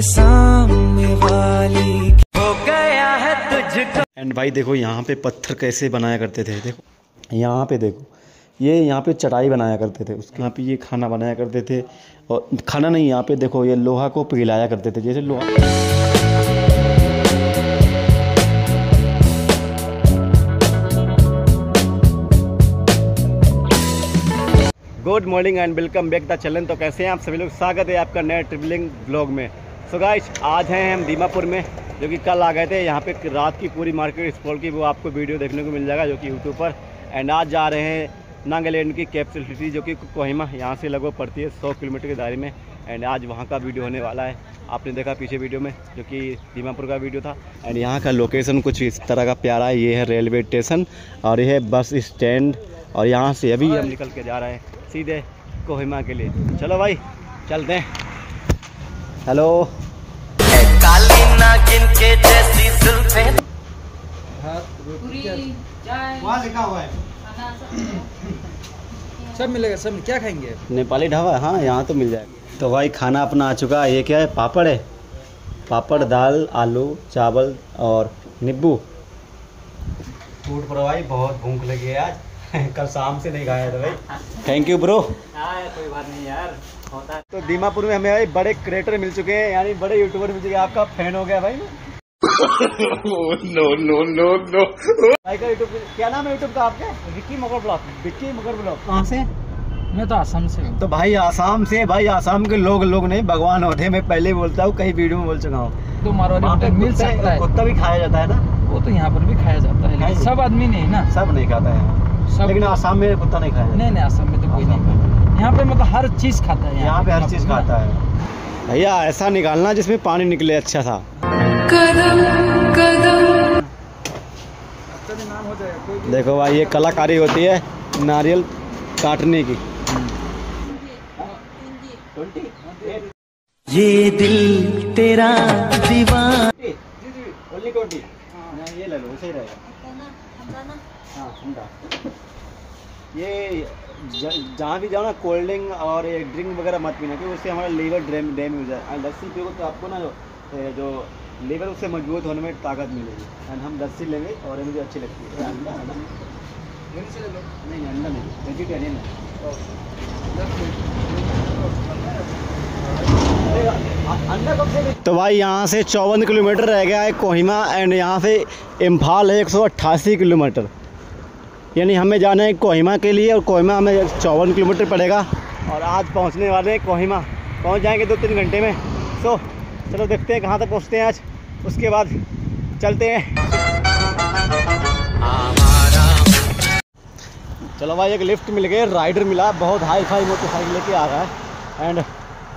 मेरे सामने वाली हो गया है तुझको। एंड भाई देखो यहाँ पे पत्थर कैसे बनाया करते थे देखो। यहाँ पे देखो ये यहाँ पे चटाई बनाया करते थे उसके यहाँ पे ये खाना बनाया करते थे और खाना नहीं यहाँ पे देखो ये लोहा को पिघलाया करते थे जैसे लोहा। Good morning and welcome back the चलन तो कैसे हैं आप सभी लोग? स्वागत है आपका नए ट्रिपलिंग ब्लॉग में। सो गाइस आज हैं हम दीमापुर में, जो कि कल आ गए थे। यहाँ पे रात की पूरी मार्केट एक्सप्लोर की वो आपको वीडियो देखने को मिल जाएगा, जो कि यूट्यूब पर। एंड आज जा रहे हैं नागालैंड की कैपिटल सिटी जो कि कोहिमा यहाँ से लगभग पड़ती है सौ किलोमीटर के दायरे में। एंड आज वहाँ का वीडियो होने वाला है। आपने देखा पीछे वीडियो में, जो कि दीमापुर का वीडियो था। एंड यहाँ का लोकेशन कुछ इस तरह का प्यारा है। ये है रेलवे स्टेशन और ये है बस स्टैंड और यहाँ से अभी हम निकल के जा रहे हैं सीधे कोहिमा के लिए। चलो भाई, चलते हैं। हेलो लिखा हुआ है। सब मिलेगा सब क्या खाएँगे? नेपाली ढाबा हाँ यहाँ तो मिल जाएगा। तो भाई खाना अपना आ चुका है। ये क्या है? पापड़ है। पापड़ दाल आलू चावल और नींबू। फ़ूड पर भाई बहुत भूख लगी है आज। कल शाम से नहीं खाया था भाई। थैंक यू ब्रो कोई बात नहीं यार। होता है। तो दीमापुर में हमें भाई बड़े क्रिएटर मिल चुके हैं यानी बड़े यूट्यूबर मिल चुके हैं। आपका फ़ैन हो गया भाई। नो नो नो नो भाई का यूट्यूब क्या नाम है यूट्यूब का आपके? विक्की मगर ब्लॉग विक्की मगर ब्लॉग कहाँ से? मैं तो असम से तो भाई आसाम से भाई आसाम के लोग लोग नहीं भगवान होते मैं पहले बोलता हूँ कई वीडियो में बोल चुका हूँ। तो मारवाड़ी मिल सकता है। कुत्ता भी खाया जाता है ना? वो तो यहाँ पर भी खाया जाता है सब आदमी नहीं ना? सब नहीं खाता है। सब लेकिन आसाम में कुत्ता नहीं खाया नहीं नहीं असम में तो कोई नहीं खाता। यहाँ पे मतलब हर चीज़ खाता है यहाँ पे हर चीज़ खाता है। भैया ऐसा निकालना जिसमें पानी निकले अच्छा देखो भाई ये कलाकारी होती है नारियल काटने की। ये दिल तेरा दीवार ये ले लो सही रहेगा। हाँ ये जहाँ भी जाओ ना कोल्ड ड्रिंक और ये ड्रिंक वगैरह मत पीना क्योंकि उससे हमारा लीवर डैम डैमेज है और लस्सी पियो तो आपको ना जो जो उससे मज़बूत होने में ताकत मिलेगी। एंड हम लस्सी लेंगे और ये मुझे अच्छी लगती है। अंडा अंडा। नहीं अंडा नहीं। वेजिटेरियन है। तो भाई यहाँ से चौवन किलोमीटर रह गया है कोहिमा एंड यहाँ से इम्फाल है एक सौ अट्ठासी किलोमीटर। यानी हमें जाना है कोहिमा के लिए और कोहिमा हमें चौवन किलोमीटर पड़ेगा। और आज पहुँचने वाले हैं कोहिमा। पहुँच जाएँगे दो तीन घंटे में। सो चलो देखते हैं कहाँ तक पहुँचते हैं आज। उसके बाद चलते हैं। चलो भाई एक लिफ्ट मिल गई राइडर मिला बहुत हाई फाई मोटरसाइकिल लेके आ रहा है। एंड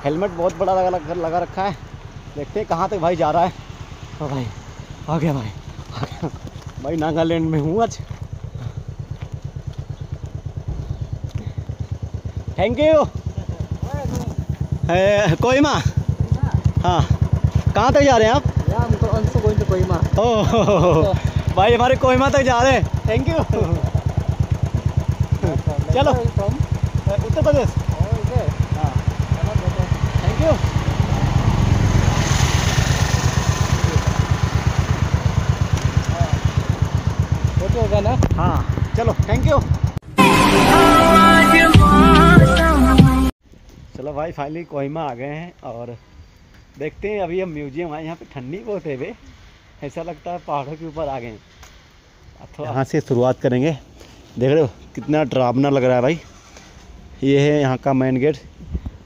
हेलमेट बहुत बड़ा लगा लगा, लगा रखा है। देखते हैं कहाँ तक भाई जा रहा है। ओ भाई आ गया भाई। आ गया भाई नागालैंड में हूँ आज। थैंक यू कोई माँ? हाँ। कहाँ तक जा रहे हैं आप? ओह भाई हमारे कोहिमा तक जा रहे हैं। थैंक यू चलो। उत्तर प्रदेश। हाँ। थैंक यू फ़ोटो होगा ना? हाँ चलो थैंक यू चलो भाई फाइनली कोहिमा आ गए हैं और देखते हैं, अभी हम म्यूज़ियम आए, यहाँ पे ठंडी बहुत है वे ऐसा लगता है पहाड़ों के ऊपर आ गए यहाँ से शुरुआत करेंगे। देख रहे हो, कितना डरावना लग रहा है भाई। ये है यहाँ का मेन गेट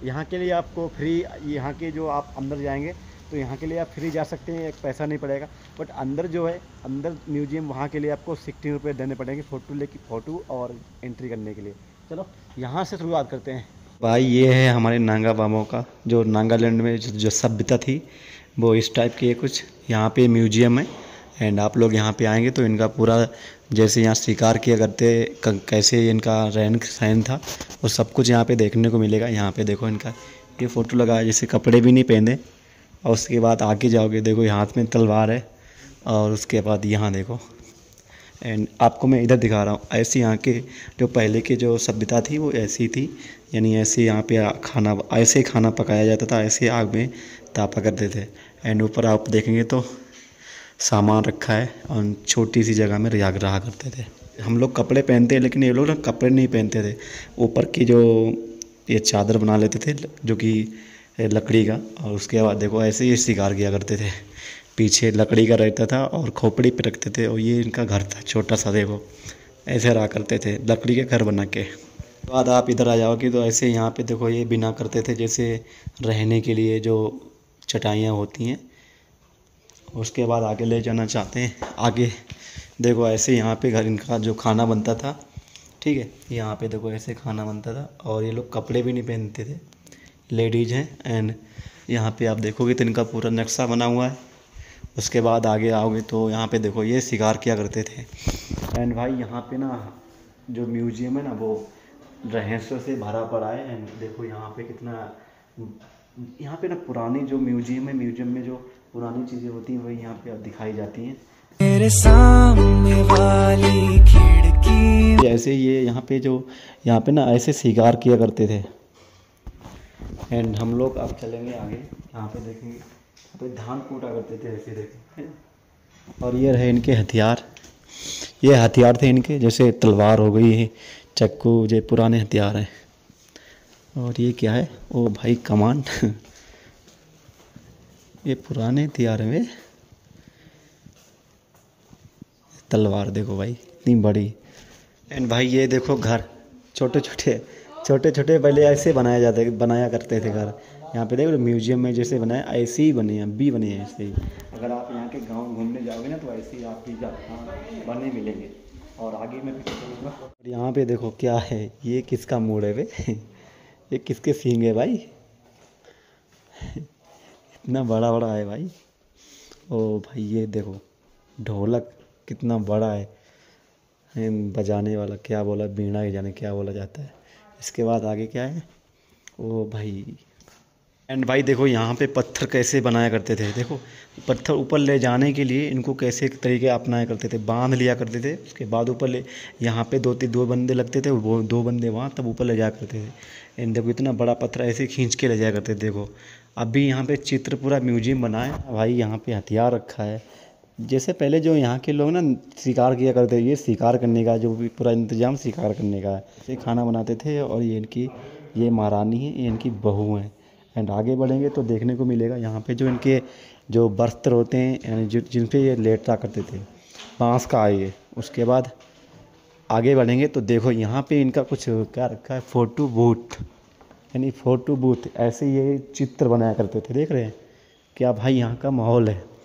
यहाँ के लिए आपको फ्री यहाँ के जो आप अंदर जाएँगे तो यहाँ के लिए आप फ्री जा सकते हैं, एक पैसा नहीं पड़ेगा। बट अंदर जो है, अंदर म्यूज़ियम, वहाँ के लिए आपको सिक्सटी रुपये देने पड़ेंगे फ़ोटो लेके फ़ोटो और एंट्री करने के लिए। चलो, यहाँ से शुरुआत करते हैं। भाई ये है हमारे नांगा बामों का जो नागालैंड में जो, सभ्यता थी वो इस टाइप की है कुछ। यहाँ पे म्यूज़ियम है एंड आप लोग यहाँ पे आएँगे तो इनका पूरा जैसे यहाँ शिकार किया करते कैसे इनका रहन सहन था वो सब कुछ यहाँ पे देखने को मिलेगा। यहाँ पे देखो इनका ये फ़ोटो लगा जैसे कपड़े भी नहीं पहने और उसके बाद आगे जाओगे देखो हाथ में तलवार है और उसके बाद यहाँ देखो। एंड आपको मैं इधर दिखा रहा हूँ, ऐसे यहाँ के जो पहले की जो सभ्यता थी, वो ऐसी थी। यानी ऐसे यहाँ पे खाना, ऐसे खाना पकाया जाता था, ऐसे आग में तापा करते थे। एंड ऊपर आप देखेंगे तो सामान रखा है और छोटी सी जगह में रिहा रहा करते थे। हम लोग कपड़े पहनते हैं, लेकिन ये लोग ना कपड़े नहीं पहनते थे। ऊपर की जो ये चादर बना लेते थे, जो कि लकड़ी का, और उसके बाद देखो ऐसे ही शिकार किया करते थे। पीछे लकड़ी का रहता था और खोपड़ी पे रखते थे और ये इनका घर था, छोटा सा देखो ऐसे रहा करते थे, लकड़ी के घर बना के। बाद आप इधर आ जाओगे तो ऐसे यहाँ पे देखो ये बिना करते थे, जैसे रहने के लिए जो चटाइयाँ होती हैं। उसके बाद आगे ले जाना चाहते हैं। आगे देखो ऐसे यहाँ पे घर इनका जो खाना बनता था, ठीक है? यहाँ पे देखो ऐसे खाना बनता था और ये लोग कपड़े भी नहीं पहनते थे। लेडीज़ हैं एंड यहाँ पे आप देखोगे तो इनका पूरा नक्शा बना हुआ है। उसके बाद आगे आओगे तो यहाँ पे देखो ये शिकार किया करते थे। एंड भाई यहाँ पे ना जो म्यूज़ियम है ना वो रहस्यों से भरा पड़ा है। एंड देखो यहाँ पे कितना यहाँ पे ना पुरानी जो म्यूज़ियम है म्यूज़ियम में जो पुरानी चीज़ें होती हैं वही यहाँ पे अब दिखाई जाती हैं। मेरे सामने वाली खिड़की। ऐसे ये यहाँ पे जो यहाँ पे ना ऐसे शिकार किया करते थे। एंड हम लोग अब चलेंगे आगे। यहाँ पे देखेंगे। पे धान कूटा करते थे ऐसे देखें और ये रहे इनके हथियार। ये हथियार थे इनके, जैसे तलवार हो गई है चक्कू जो पुराने हथियार हैं। और ये क्या है? ओ भाई कमान। ये पुराने हथियार में तलवार देखो भाई, इतनी बड़ी। एंड भाई ये देखो घर छोटे छोटे छोटे छोटे पहले ऐसे बनाया जाते बनाया करते थे घर। यहाँ पे देखो म्यूज़ियम में जैसे बनाए ऐसे ही बने हैं भी बने हैं ऐसे ही। अगर आप यहाँ के गाँव घूमने जाओगे ना तो ऐसे ही आपकी हाँ, बने मिलेंगे। और आगे मैं और यहाँ पे देखो क्या है ये किसका मूड है वे? ये किसके सींग है भाई? इतना बड़ा बड़ा है भाई। ओ भाई ये देखो ढोलक कितना बड़ा है। बजाने वाला क्या बोला बीणा ही जाने क्या बोला जाता है। इसके बाद आगे क्या है? ओ भाई। एंड भाई देखो, यहाँ पे पत्थर कैसे बनाया करते थे? देखो, पत्थर ऊपर ले जाने के लिए इनको कैसे तरीके अपनाया करते थे? बाँध लिया करते थे, उसके बाद ऊपर ले, यहाँ पे दो तीन दो बंदे लगते थे, वो दो बंदे वहाँ, तब ऊपर ले जाया करते थे। एंड देखो, इतना बड़ा पत्थर ऐसे खींच के ले जाया करते थे, देखो। अभी यहाँ पे चित्रपुरा म्यूज़ियम बना है, भाई यहाँ पे हथियार रखा है। जैसे पहले जो यहाँ के लोग ना शिकार किया करते, ये शिकार करने का, जो भी पूरा इंतज़ाम शिकार करने का। है ये खाना बनाते थे और ये इनकी, ये महारानी है, ये इनकी बहू हैं। एंड आगे बढ़ेंगे तो देखने को मिलेगा यहाँ पे जो इनके, जो बस्त्र होते हैं, यानी जिन पे ये लेटा करते थे। बाँस का है ये। उसके बाद आगे बढ़ेंगे तो देखो यहाँ पे इनका कुछ क्या रखा है, फ़ोटो बूथ। यानी फ़ोटो बूथ, ऐसे ये चित्र बनाया करते थे। देख रहे हैं? क्या भाई यहाँ का माहौल है।